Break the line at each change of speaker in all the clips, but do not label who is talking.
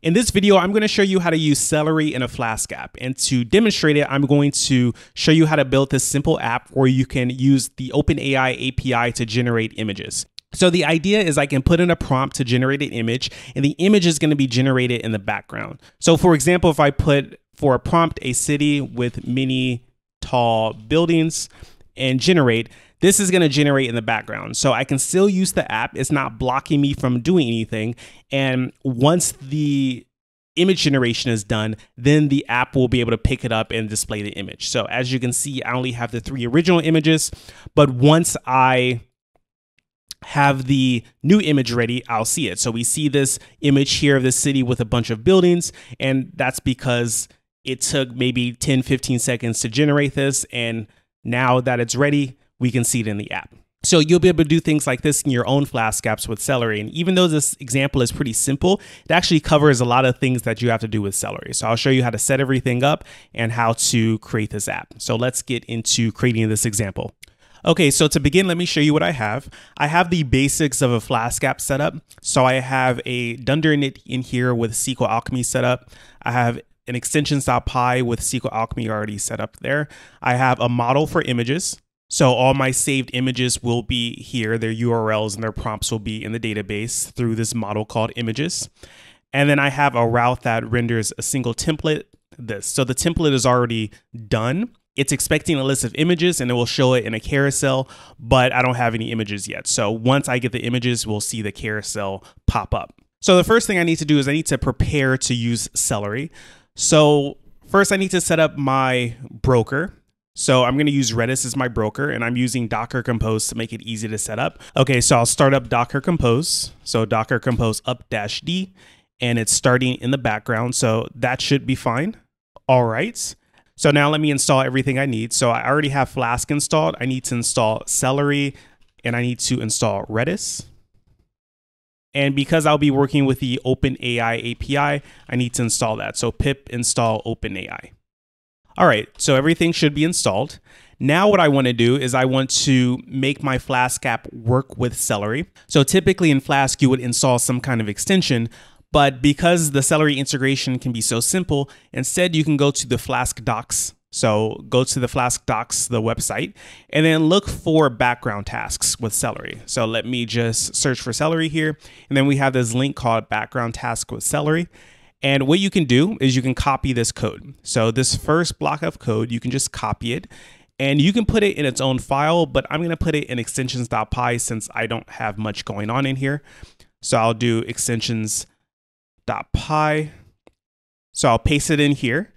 In this video, I'm going to show you how to use Celery in a Flask app. And to demonstrate it, I'm going to show you how to build this simple app where you can use the OpenAI API to generate images. So the idea is I can put in a prompt to generate an image and the image is going to be generated in the background. So for example, if I put for a prompt a city with many tall buildings and generate, this is going to generate in the background. So I can still use the app. It's not blocking me from doing anything. And once the image generation is done, then the app will be able to pick it up and display the image. So as you can see, I only have the three original images, but once I have the new image ready, I'll see it. So we see this image here of the city with a bunch of buildings, and that's because it took maybe 10, 15 seconds to generate this. And now that it's ready, we can see it in the app. So you'll be able to do things like this in your own Flask apps with Celery. And even though this example is pretty simple, it actually covers a lot of things that you have to do with Celery. So I'll show you how to set everything up and how to create this app. So let's get into creating this example. Okay, so to begin, let me show you what I have. I have the basics of a Flask app setup. So I have a Dunder in here with SQL Alchemy set up. I have an extensions.py with SQL Alchemy already set up there. I have a model for images. So all my saved images will be here. Their URLs and their prompts will be in the database through this model called images. And then I have a route that renders a single template, this. So the template is already done. It's expecting a list of images and it will show it in a carousel, but I don't have any images yet. So once I get the images, we'll see the carousel pop up. So the first thing I need to do is I need to prepare to use Celery. So first I need to set up my broker. So I'm going to use Redis as my broker and I'm using Docker Compose to make it easy to set up. Okay, so I'll start up Docker Compose. So Docker Compose up dash D and it's starting in the background. So that should be fine. All right. So now let me install everything I need. So I already have Flask installed. I need to install Celery and I need to install Redis. And because I'll be working with the OpenAI API, I need to install that. So pip install OpenAI. All right, so everything should be installed. Now what I want to do is I want to make my Flask app work with Celery. So typically in Flask, you would install some kind of extension, but because the Celery integration can be so simple, instead you can go to the Flask docs. So go to the Flask docs, the website, and then look for background tasks with Celery. So let me just search for Celery here. And then we have this link called background task with Celery. And what you can do is you can copy this code. So this first block of code, you can just copy it and you can put it in its own file, but I'm going to put it in extensions.py since I don't have much going on in here. So I'll do extensions.py. So I'll paste it in here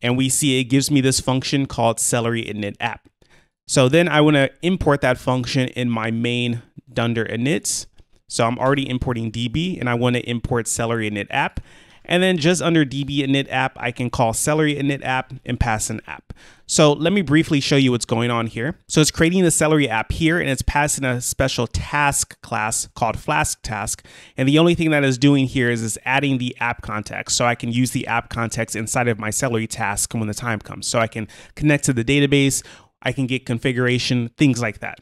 and we see it gives me this function called celery init app. So then I want to import that function in my main dunder inits. So I'm already importing DB and I want to import celery init app. And then just under DB init app, I can call celery init app and pass an app. So let me briefly show you what's going on here. So it's creating the celery app here and it's passing a special task class called flask task. And the only thing that is doing here is, is adding the app context. So I can use the app context inside of my celery task when the time comes. So I can connect to the database, I can get configuration, things like that.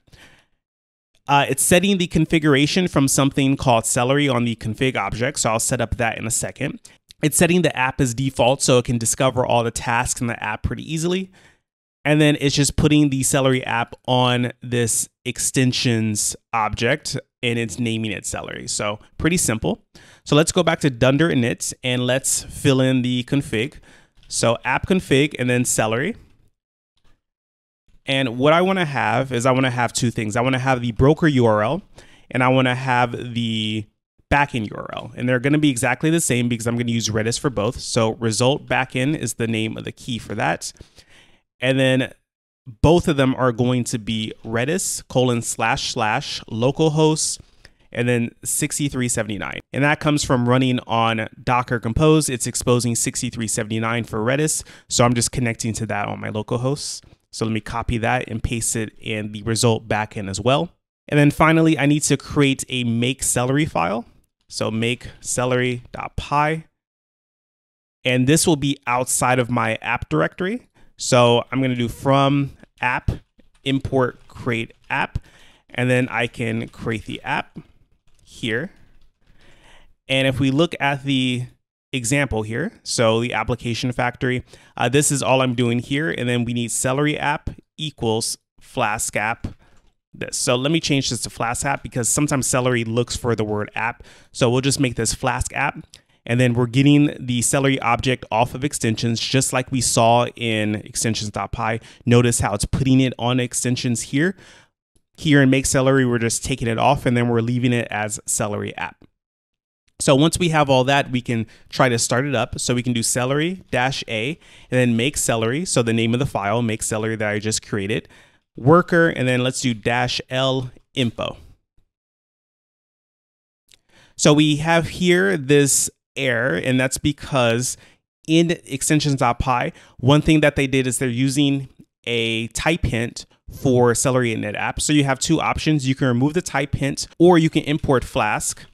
Uh, it's setting the configuration from something called Celery on the config object. So I'll set up that in a second. It's setting the app as default so it can discover all the tasks in the app pretty easily. And then it's just putting the Celery app on this extensions object and it's naming it Celery. So pretty simple. So let's go back to Dunder init and let's fill in the config. So app config and then Celery. And what I want to have is I want to have two things. I want to have the broker URL and I want to have the backend URL. And they're going to be exactly the same because I'm going to use Redis for both. So result backend is the name of the key for that. And then both of them are going to be Redis colon slash slash localhost and then 6379. And that comes from running on Docker Compose. It's exposing 6379 for Redis. So I'm just connecting to that on my localhost. So let me copy that and paste it in the result backend as well. And then finally, I need to create a make celery file. So make celery.py. And this will be outside of my app directory. So I'm going to do from app import create app. And then I can create the app here. And if we look at the example here. So the application factory, uh, this is all I'm doing here. And then we need celery app equals flask app. This. So let me change this to flask app because sometimes celery looks for the word app. So we'll just make this flask app. And then we're getting the celery object off of extensions, just like we saw in extensions.py. Notice how it's putting it on extensions here. Here in make celery, we're just taking it off and then we're leaving it as celery app. So once we have all that, we can try to start it up. So we can do celery dash A and then make celery. So the name of the file, make celery that I just created, worker, and then let's do dash L info. So we have here this error, and that's because in extensions.py, one thing that they did is they're using a type hint for Celery Init app. So you have two options. You can remove the type hint or you can import Flask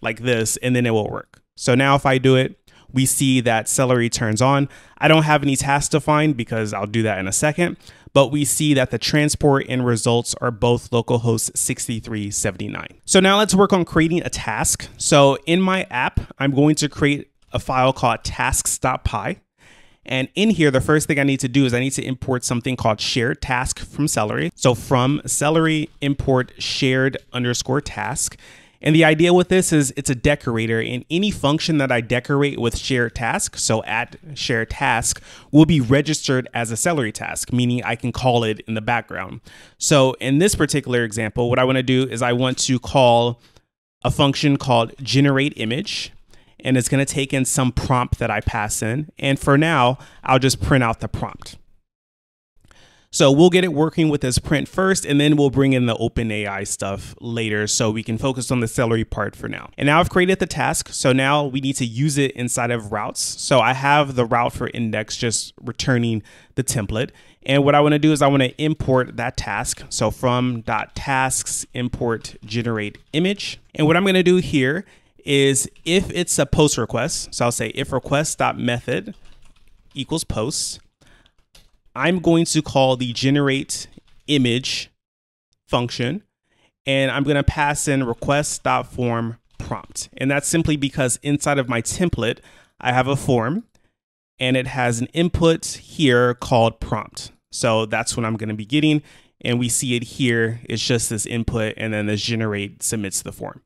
like this, and then it will work. So now if I do it, we see that Celery turns on. I don't have any tasks defined because I'll do that in a second, but we see that the transport and results are both localhost 6379. So now let's work on creating a task. So in my app, I'm going to create a file called tasks.py. And in here, the first thing I need to do is I need to import something called shared task from Celery. So from Celery, import shared underscore task. And the idea with this is it's a decorator and any function that I decorate with share task, so at share task, will be registered as a celery task, meaning I can call it in the background. So in this particular example, what I want to do is I want to call a function called generate image and it's going to take in some prompt that I pass in. And for now, I'll just print out the prompt. So we'll get it working with this print first, and then we'll bring in the OpenAI stuff later so we can focus on the celery part for now. And now I've created the task, so now we need to use it inside of routes. So I have the route for index just returning the template. And what I want to do is I want to import that task. So from .tasks import generate image. And what I'm going to do here is if it's a post request, so I'll say if request.method equals post, I'm going to call the generate image function and I'm going to pass in request.form prompt. And that's simply because inside of my template, I have a form and it has an input here called prompt. So that's what I'm going to be getting. And we see it here. It's just this input and then this generate submits the form.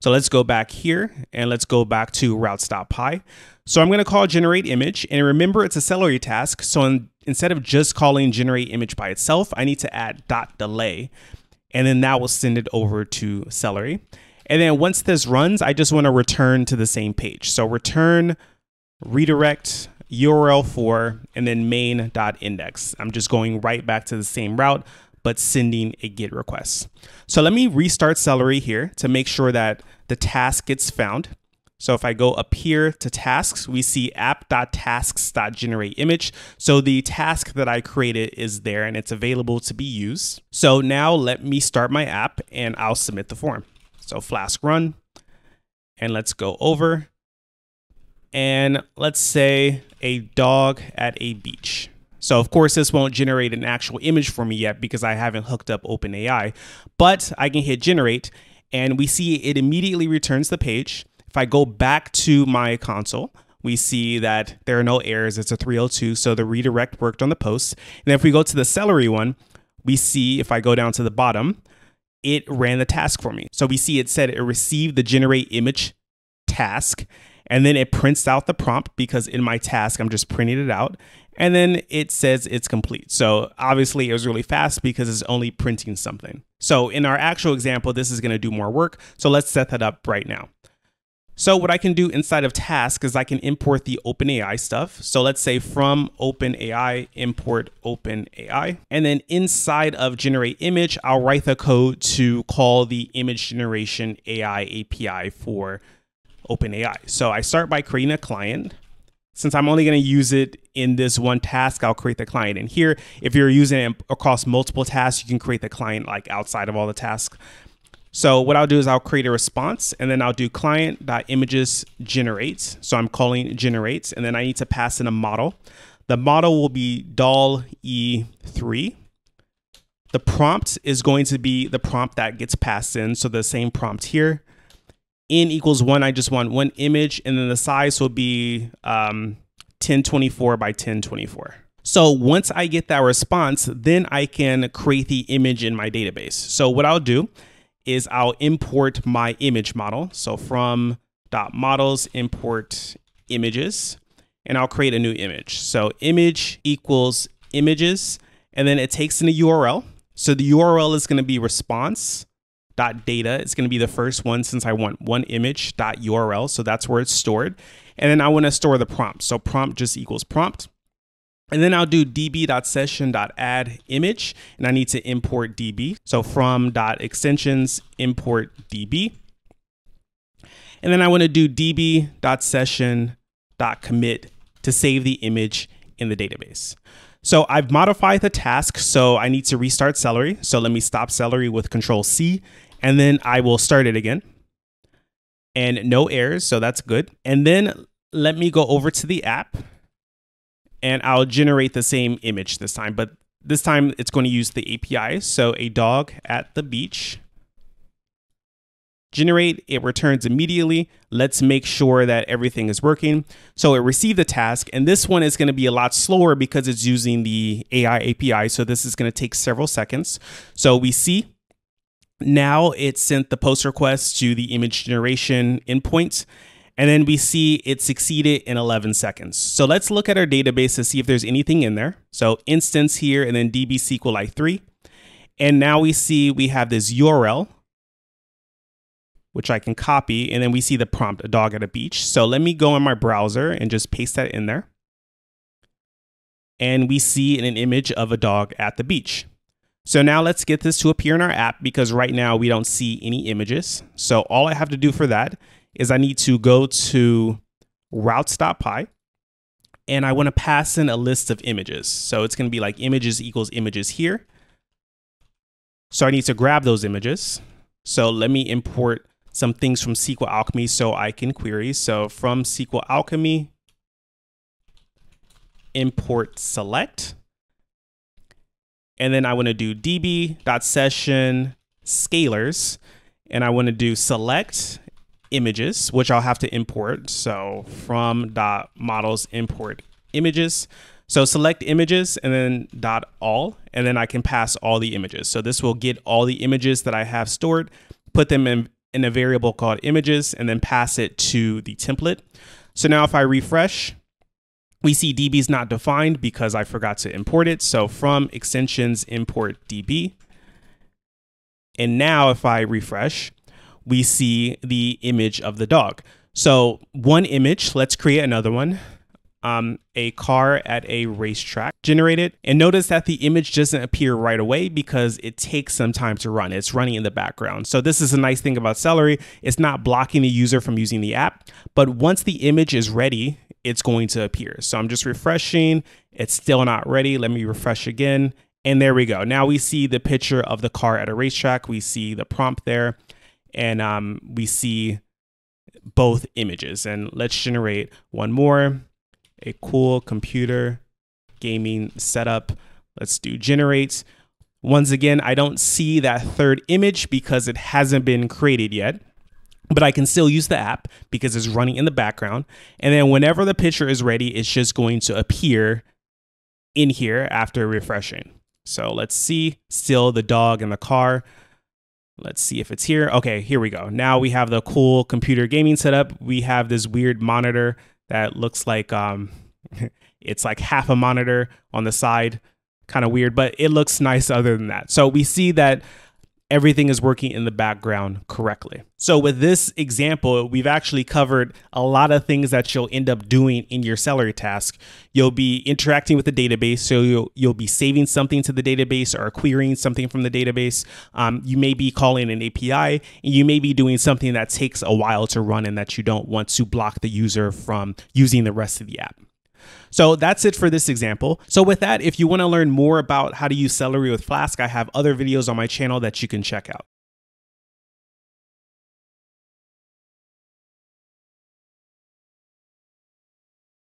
So let's go back here and let's go back to routes.py. So I'm going to call generate image and remember it's a celery task. So in, instead of just calling generate image by itself, I need to add dot delay and then that will send it over to celery. And then once this runs, I just want to return to the same page. So return redirect URL for and then main.index. I'm just going right back to the same route but sending a GET request. So let me restart Celery here to make sure that the task gets found. So if I go up here to tasks, we see app.tasks.generate image. So the task that I created is there and it's available to be used. So now let me start my app and I'll submit the form. So Flask run and let's go over and let's say a dog at a beach. So of course this won't generate an actual image for me yet because I haven't hooked up OpenAI, but I can hit generate and we see it immediately returns the page. If I go back to my console, we see that there are no errors. It's a 302, so the redirect worked on the post. And if we go to the celery one, we see if I go down to the bottom, it ran the task for me. So we see it said it received the generate image task and then it prints out the prompt because in my task, I'm just printing it out and then it says it's complete. So obviously it was really fast because it's only printing something. So in our actual example, this is gonna do more work. So let's set that up right now. So what I can do inside of task is I can import the OpenAI stuff. So let's say from OpenAI, import OpenAI. And then inside of generate image, I'll write the code to call the image generation AI API for OpenAI. So I start by creating a client since I'm only going to use it in this one task, I'll create the client in here. If you're using it across multiple tasks, you can create the client like outside of all the tasks. So what I'll do is I'll create a response and then I'll do client.images generates. So I'm calling generates and then I need to pass in a model. The model will be DALL-E 3. The prompt is going to be the prompt that gets passed in. So the same prompt here. In equals one, I just want one image, and then the size will be um, 1024 by 1024. So once I get that response, then I can create the image in my database. So what I'll do is I'll import my image model. So from dot models import images and I'll create a new image. So image equals images and then it takes in a URL. So the URL is going to be response dot data. It's going to be the first one since I want one image dot URL. So that's where it's stored. And then I want to store the prompt. So prompt just equals prompt. And then I'll do db.session.add image, and I need to import db. So from dot .extensions import db. And then I want to do db.session.commit to save the image in the database. So I've modified the task, so I need to restart Celery. So let me stop Celery with Control C, and then I will start it again. And no errors, so that's good. And then let me go over to the app and I'll generate the same image this time, but this time it's going to use the API. So a dog at the beach. Generate, it returns immediately. Let's make sure that everything is working. So it received the task, and this one is going to be a lot slower because it's using the AI API. So this is going to take several seconds. So we see now it sent the post request to the image generation endpoint and then we see it succeeded in 11 seconds. So let's look at our database to see if there's anything in there. So instance here and then DB SQLite 3. And now we see we have this URL, which I can copy. And then we see the prompt, a dog at a beach. So let me go in my browser and just paste that in there. And we see an image of a dog at the beach. So now let's get this to appear in our app because right now we don't see any images. So all I have to do for that is I need to go to routes.py and I want to pass in a list of images. So it's going to be like images equals images here. So I need to grab those images. So let me import some things from SQL Alchemy so I can query. So from SQL Alchemy, import select. And then I want to do db.session scalars. And I want to do select images, which I'll have to import. So from dot models import images. So select images and then dot all, and then I can pass all the images. So this will get all the images that I have stored, put them in, in a variable called images, and then pass it to the template. So now if I refresh, we see DB is not defined because I forgot to import it. So from extensions import DB. And now if I refresh, we see the image of the dog. So one image, let's create another one. Um, a car at a racetrack generated. And notice that the image doesn't appear right away because it takes some time to run. It's running in the background. So this is a nice thing about Celery. It's not blocking the user from using the app, but once the image is ready, it's going to appear. So I'm just refreshing. It's still not ready. Let me refresh again. And there we go. Now we see the picture of the car at a racetrack. We see the prompt there and um, we see both images. And let's generate one more, a cool computer gaming setup. Let's do generate. Once again, I don't see that third image because it hasn't been created yet, but I can still use the app because it's running in the background. And then whenever the picture is ready, it's just going to appear in here after refreshing. So let's see, still the dog in the car. Let's see if it's here. Okay, here we go. Now we have the cool computer gaming setup. We have this weird monitor that looks like um, it's like half a monitor on the side. Kind of weird, but it looks nice other than that. So we see that everything is working in the background correctly. So with this example, we've actually covered a lot of things that you'll end up doing in your Celery task. You'll be interacting with the database, so you'll, you'll be saving something to the database or querying something from the database. Um, you may be calling an API, and you may be doing something that takes a while to run and that you don't want to block the user from using the rest of the app. So that's it for this example. So with that, if you want to learn more about how to use Celery with Flask, I have other videos on my channel that you can check out.